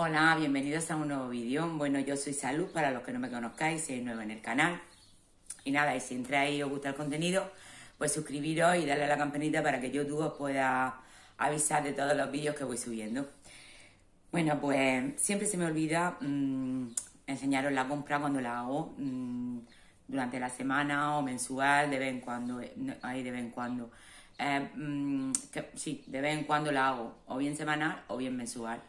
Hola, bienvenidos a un nuevo vídeo. Bueno, yo soy Salud, para los que no me conozcáis, soy nuevo en el canal. Y nada, y si entráis y os gusta el contenido, pues suscribiros y darle a la campanita para que YouTube os pueda avisar de todos los vídeos que voy subiendo. Bueno, pues siempre se me olvida mmm, enseñaros la compra cuando la hago mmm, durante la semana o mensual, de vez en cuando, ahí de vez en cuando. Eh, que, sí, de vez en cuando la hago, o bien semanal o bien mensual.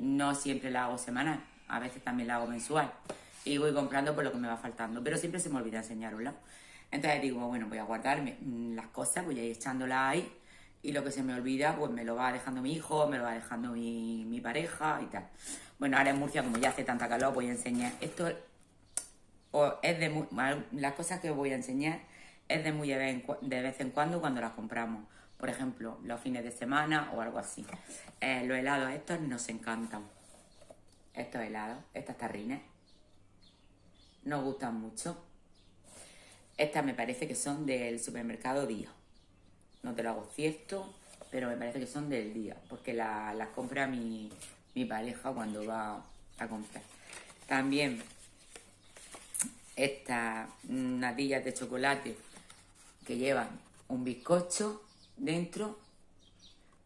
No siempre la hago semanal, a veces también la hago mensual. Y voy comprando por lo que me va faltando, pero siempre se me olvida enseñarosla. Entonces digo, bueno, voy a guardarme las cosas, voy a ir echándolas ahí y lo que se me olvida, pues me lo va dejando mi hijo, me lo va dejando mi, mi pareja y tal. Bueno, ahora en Murcia, como ya hace tanta calor, voy a enseñar. Esto es de las cosas que voy a enseñar es de muy de vez en cuando cuando las compramos. Por ejemplo, los fines de semana o algo así. Eh, los helados estos nos encantan. Estos helados, estas tarrines, nos gustan mucho. Estas me parece que son del supermercado Día. No te lo hago cierto, pero me parece que son del día, porque la, las compra mi, mi pareja cuando va a comprar. También estas natillas de chocolate que llevan un bizcocho dentro,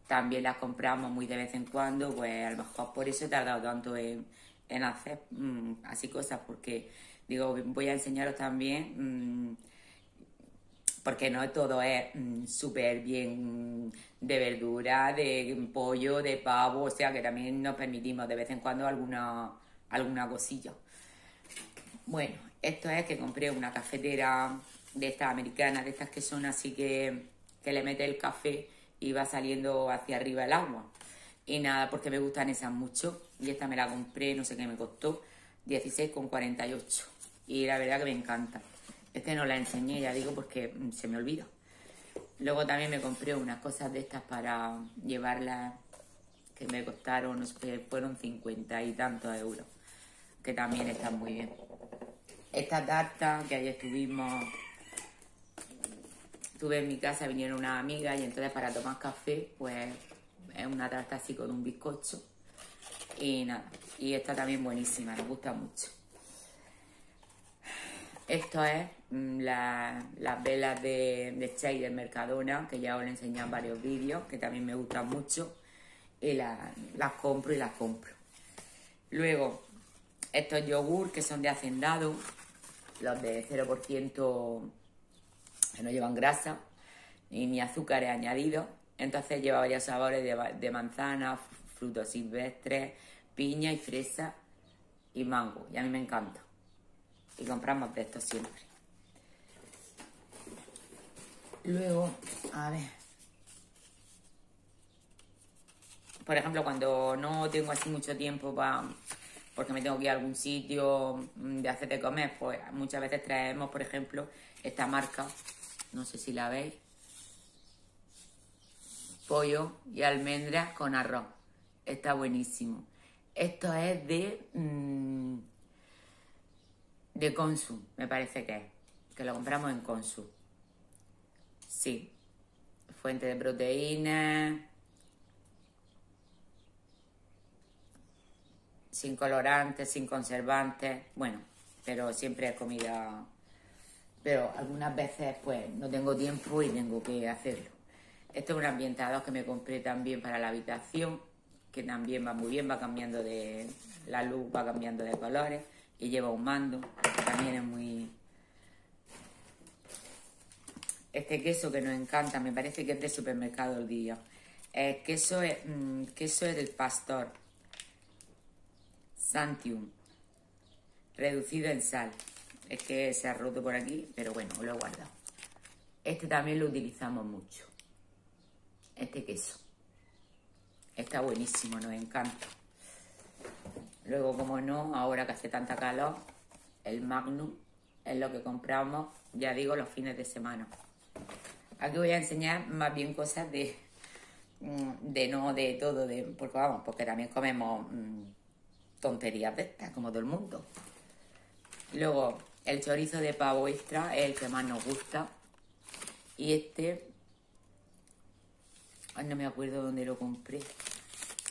también las compramos muy de vez en cuando, pues a lo mejor por eso he tardado tanto en, en hacer mmm, así cosas, porque digo, voy a enseñaros también... Mmm, porque no todo es mmm, súper bien de verdura, de pollo, de pavo, o sea que también nos permitimos de vez en cuando alguna, alguna cosilla. Bueno, esto es que compré una cafetera de estas americanas, de estas que son así que, que le mete el café y va saliendo hacia arriba el agua. Y nada, porque me gustan esas mucho. Y esta me la compré, no sé qué me costó, 16,48. Y la verdad que me encanta. Es que no la enseñé, ya digo, porque se me olvida. Luego también me compré unas cosas de estas para llevarlas, que me costaron, fueron 50 y tantos euros, que también están muy bien. Esta tarta que ayer estuvimos, estuve en mi casa, vinieron unas amigas y entonces para tomar café, pues es una tarta así con un bizcocho. Y nada, y esta también buenísima, nos gusta mucho. Esto es mmm, la, las velas de, de Chey del Mercadona, que ya os lo he enseñado en varios vídeos, que también me gustan mucho. Y la, las compro y las compro. Luego, estos yogur que son de hacendado, los de 0% no llevan grasa ni, azúcares añadidos. Entonces lleva varios sabores de, manzana, frutos silvestres, piña y fresa y mango. Y a mí me encanta y compramos de estos siempre. Luego, a ver. Por ejemplo, cuando no tengo así mucho tiempo para porque me tengo que ir a algún sitio de hacer de comer, pues muchas veces traemos, por ejemplo, esta marca, no sé si la veis, pollo y almendras con arroz. Está buenísimo. Esto es de... Mmm, de Consum, me parece que es, que lo compramos en Consum. Sí, fuente de proteínas, sin colorantes, sin conservantes, bueno, pero siempre es comida, pero algunas veces pues no tengo tiempo y tengo que hacerlo. Esto es un ambientador que me compré también para la habitación, que también va muy bien, va cambiando de, la luz va cambiando de colores y lleva un mando, que también es muy... Este queso que nos encanta, me parece que es de supermercado el día. El queso es, mmm, queso es del pastor. Santium. Reducido en sal. Es que se ha roto por aquí, pero bueno, lo he guardado. Este también lo utilizamos mucho. Este queso. Está buenísimo, nos encanta. Luego, como no, ahora que hace tanta calor, el Magnum es lo que compramos, ya digo, los fines de semana. Aquí voy a enseñar más bien cosas de, de no de todo, de, porque vamos, porque también comemos mmm, tonterías de estas, como todo el mundo. Luego, el chorizo de pavo extra es el que más nos gusta. Y este, no me acuerdo dónde lo compré.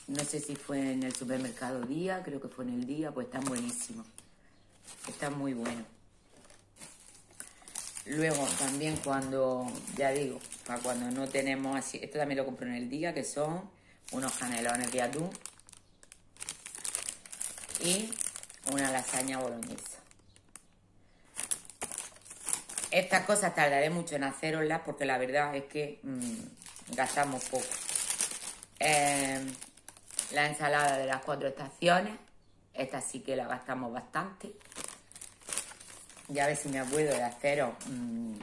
no sé si fue en el supermercado Día, creo que fue en el Día, pues están buenísimos. Están muy buenos. Luego también cuando, ya digo, para cuando no tenemos así, esto también lo compro en el Día, que son unos canelones de atún y una lasaña boloñesa. Estas cosas tardaré mucho en haceroslas porque la verdad es que mm, gastamos poco. Eh, la ensalada de las cuatro estaciones, esta sí que la gastamos bastante. Ya a ver si me acuerdo de haceros mm,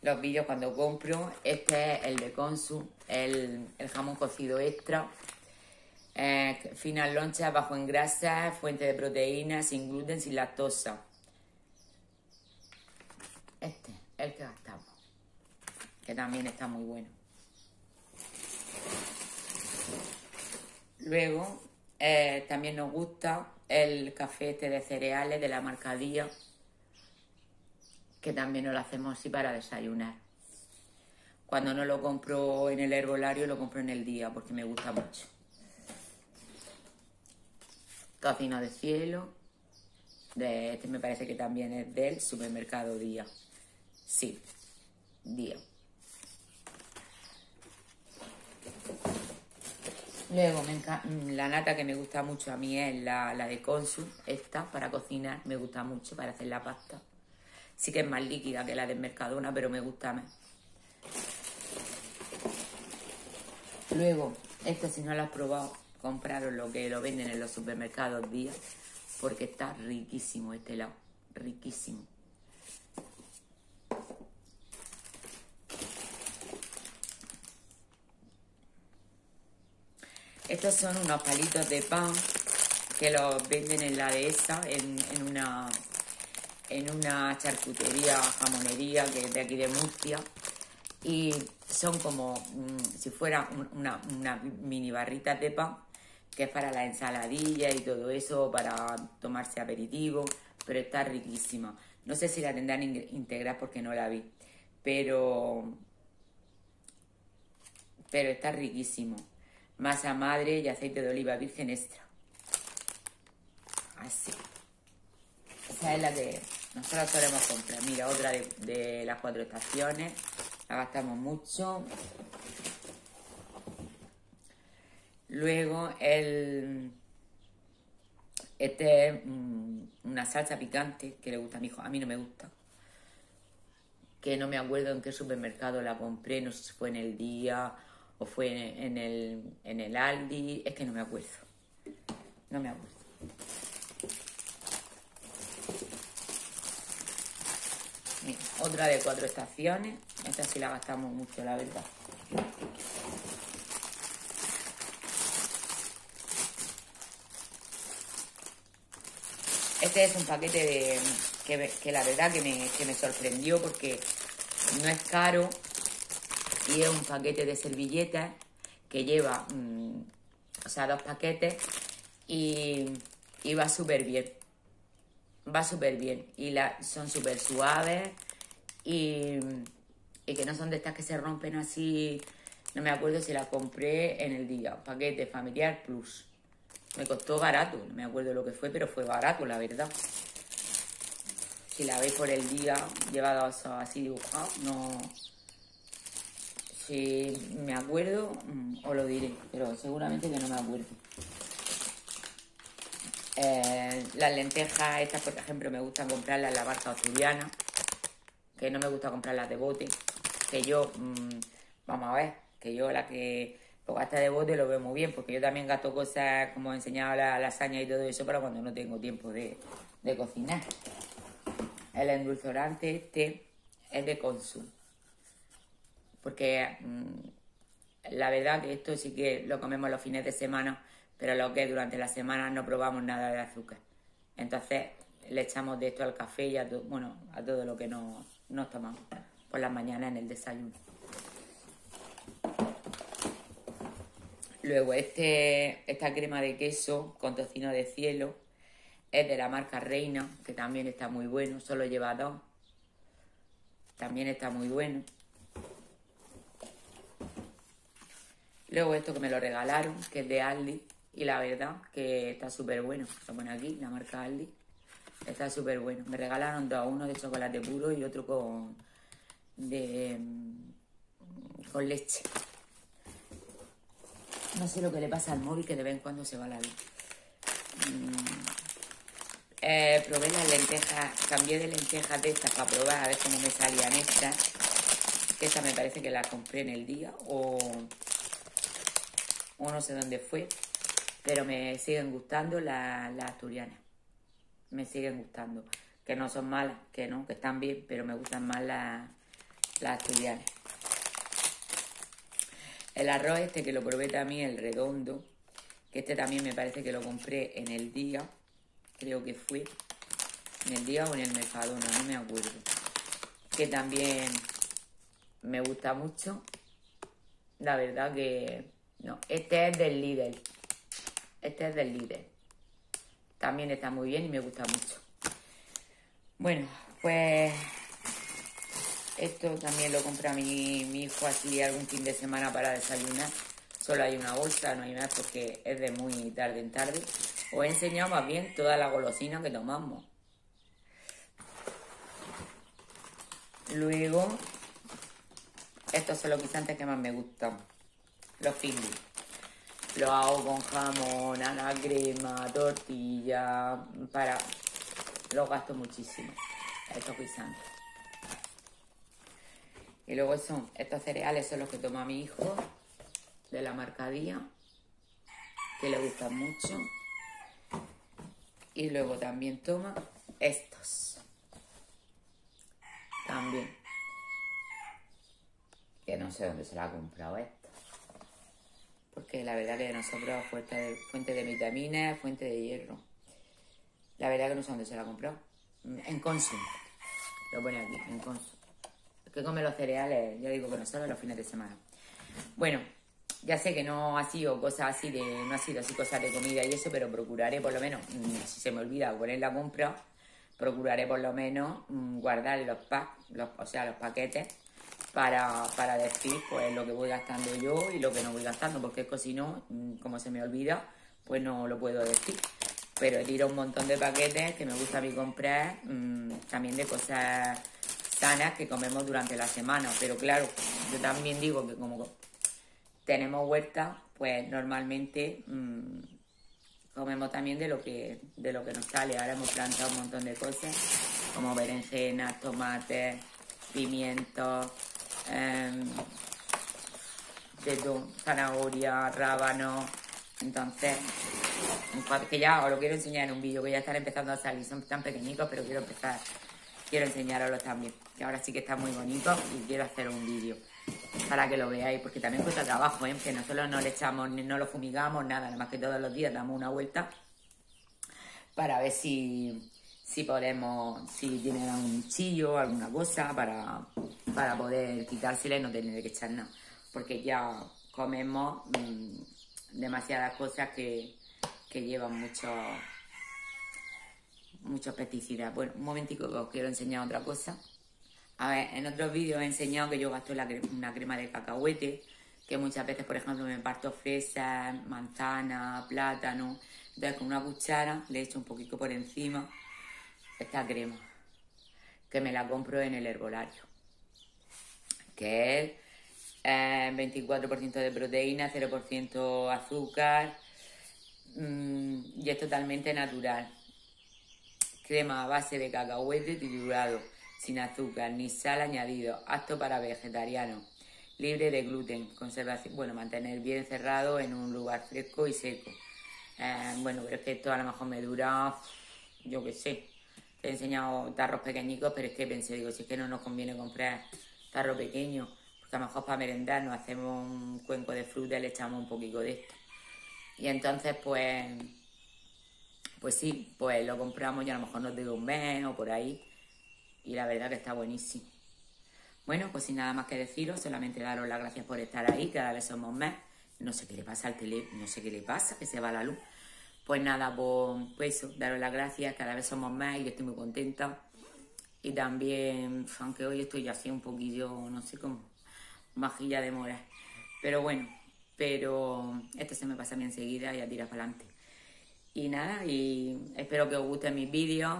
los vídeos cuando compro. Este es el de Consum, el, jamón cocido extra. Eh, finas lonchas, bajo en grasa, fuente de proteínas, sin gluten, sin lactosa. Este, el que gastamos, que también está muy bueno. Luego, eh, también nos gusta el café este de cereales de la marca Día, que también nos lo hacemos así para desayunar. Cuando no lo compro en el herbolario, lo compro en el día porque me gusta mucho. Cocina de cielo, este me parece que también es del supermercado Día. Sí, Día. Luego, mm, la nata que me gusta mucho a mí es la, de Consum, esta, para cocinar, me gusta mucho para hacer la pasta. Sí que es más líquida que la de Mercadona, pero me gusta más. Luego, esto si no lo has probado, compraros lo que lo venden en los supermercados días, porque está riquísimo este helado, riquísimo. Estos son unos palitos de pan que los venden en la dehesa, en, una en una charcutería, jamonería que es de aquí de Murcia. Y son como mm, si fuera una, mini barrita de pan, que es para la ensaladilla y todo eso, para tomarse aperitivo, pero está riquísima. No sé si la tendrán integral porque no la vi, pero, pero está riquísimo masa madre y aceite de oliva virgen extra. Así. Esa es la que nosotros solemos comprar. Mira, otra de, las cuatro estaciones. La gastamos mucho. Luego el... Este es una salsa picante que le gusta a mi hijo. A mí no me gusta. Que no me acuerdo en qué supermercado la compré. No sé si fue en el día o fue en el, en el Aldi, es que no me acuerdo. No me acuerdo. Otra de cuatro estaciones. Esta sí la gastamos mucho, la verdad. Este es un paquete de, que, que la verdad que me, que me sorprendió porque no es caro y es un paquete de servilletas que lleva, mm, o sea, dos paquetes y, va súper bien. Va súper bien y la, son súper suaves y, y que no son de estas que se rompen así. No me acuerdo si la compré en el día. Paquete familiar plus. Me costó barato, no me acuerdo lo que fue, pero fue barato, la verdad. Si la veis por el día, llevado así dibujado, no, si me acuerdo, mm, os lo diré, pero seguramente que no me acuerdo. Eh, las lentejas, estas por ejemplo, me gustan comprarlas en la barca asturiana, que no me gusta comprarlas de bote, que yo, mm, vamos a ver, que yo la que gasta de bote lo veo muy bien, porque yo también gasto cosas como he enseñado la lasaña y todo eso para cuando no tengo tiempo de, de cocinar. El endulzorante este es de consumo porque mm, la verdad que esto sí que lo comemos los fines de semana, pero lo que es durante la semana no probamos nada de azúcar. Entonces le echamos de esto al café y a, bueno, a todo lo que nos, nos tomamos por las mañanas en el desayuno. Luego este, esta crema de queso con tocino de cielo es de la marca Reina, que también está muy bueno, solo lleva dos. También está muy bueno. Luego esto que me lo regalaron, que es de Aldi, y la verdad que está súper bueno. Lo pone aquí, la marca Aldi. Está súper bueno. Me regalaron dos, uno de chocolate puro y otro con de mm, con leche. No sé lo que le pasa al móvil que de vez en cuando se va la luz. Mm, eh, probé las lentejas, cambié de lentejas de estas para probar a ver cómo me salían estas. Que esta me parece que la compré en el día o, no sé dónde fue. Pero me siguen gustando las asturianas. Me siguen gustando. Que no son malas, que no, que están bien, pero me gustan más las, las asturianas. El arroz este que lo probé también, el redondo, que este también me parece que lo compré en el día, creo que fue, en el día o en el Mercadona, no me acuerdo. Que también me gusta mucho. La verdad que no, este es del líder. Este es del líder. También está muy bien y me gusta mucho. Bueno, pues esto también lo compra mi, mi hijo así algún fin de semana para desayunar. Solo hay una bolsa, no hay más porque es de muy tarde en tarde. Os he enseñado más bien toda la golosina que tomamos. Luego, estos son los guisantes que más me gustan. Los fingers. Lo hago con jamón, ana crema, tortilla, para... Los gasto muchísimo, estos guisantes. Y luego son, estos cereales son los que toma mi hijo, de la marcadía, que le gustan mucho. Y luego también toma estos. También. Que no sé dónde se la ha comprado esto porque la verdad que nosotros fuente de, fuente de vitaminas, fuente de hierro. La verdad que no sé dónde se la compró. En Consum. Lo pone aquí, en Consum. que come los cereales, ya digo que no solo los fines de semana. Bueno, ya sé que no ha sido cosas así de, no ha sido así cosas de comida y eso, pero procuraré por lo menos, mm, si se me olvida poner la compra, procuraré por lo menos mm, guardar los packs, los, o sea, los paquetes para, para decir pues lo que voy gastando yo y lo que no voy gastando, porque es que si no, mm, como se me olvida, pues no lo puedo decir. Pero he tirado un montón de paquetes que me gusta a mí comprar, mm, también de cosas sanas que comemos durante la semana. Pero claro, yo también digo que como tenemos huerta, pues normalmente mm, comemos también de lo que de lo que nos sale. Ahora hemos plantado un montón de cosas, como berenjenas, tomates, pimientos, eh, zanahoria, rábano. Entonces, que ya os lo quiero enseñar en un vídeo que ya están empezando a salir, son tan pequeñitos, pero quiero empezar, quiero enseñaroslos también, que ahora sí que está muy bonito y quiero hacer un vídeo para que lo veáis, porque también cuesta trabajo, ¿eh? que nosotros no le echamos, no lo fumigamos, nada, nada más que todos los días damos una vuelta para ver si, si podemos, si tienen algún chillo, alguna cosa para, para poder quitársela y no tener que echar nada. Porque ya comemos mm, demasiadas cosas que, que llevan muchos muchos pesticidas. Bueno, un momentico que os quiero enseñar otra cosa. A ver, en otros vídeos he enseñado que yo gasto una crema de cacahuete, que muchas veces, por ejemplo, me parto fresas, manzana, plátano. Entonces, con una cuchara le echo un poquito por encima esta crema, que me la compro en el herbolario, que es 24% eh, de proteína, 0% azúcar mm, y es totalmente natural. Crema a base de cacahuete triturado, sin azúcar ni sal añadido, apto para vegetarianos, libre de gluten, conservación, bueno, mantener bien cerrado en un lugar fresco y seco. Eh, bueno, pero es que esto a lo mejor me dura, yo qué sé, he enseñado tarros pequeñicos, pero es que pensé, digo, si es que no nos conviene comprar tarro pequeño, porque a lo mejor para merendar nos hacemos un cuenco de fruta y le echamos un poquito de esto. Y entonces, pues, pues sí, pues lo compramos y a lo mejor nos dura un mes o por ahí. Y la verdad que está buenísimo. Bueno, pues sin nada más que deciros, solamente daros las gracias por estar ahí, cada vez somos más. No sé qué le pasa al teléfono, no sé qué le pasa, que se va la luz. Pues nada, pues, pues, eso, daros las gracias, cada vez somos más y yo estoy muy contenta. Y también, aunque hoy estoy así un poquillo, no sé cómo, majilla de mora. Pero bueno, pero esto se me pasa bien enseguida y a tirar para adelante. Y nada, y espero que os gusten mis vídeos.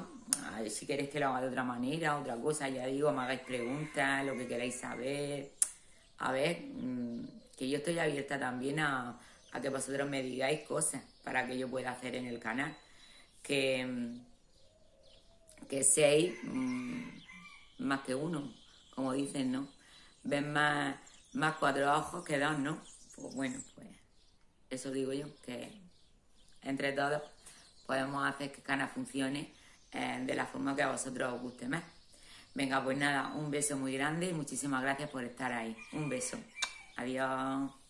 Si queréis que lo haga de otra manera, otra cosa, ya digo, me hagáis preguntas, lo que queráis saber. A ver, mm, que yo estoy abierta también a, a que vosotros me digáis cosas para que yo pueda hacer en el canal. Que, que mm, más que uno, como dicen, ¿no? Ven más, más cuatro ojos que dos, ¿no? Pues bueno, pues eso digo yo, que entre todos podemos hacer que Cana funcione eh, de la forma que a vosotros os guste más. Venga, pues nada, un beso muy grande y muchísimas gracias por estar ahí. Un beso. Adiós.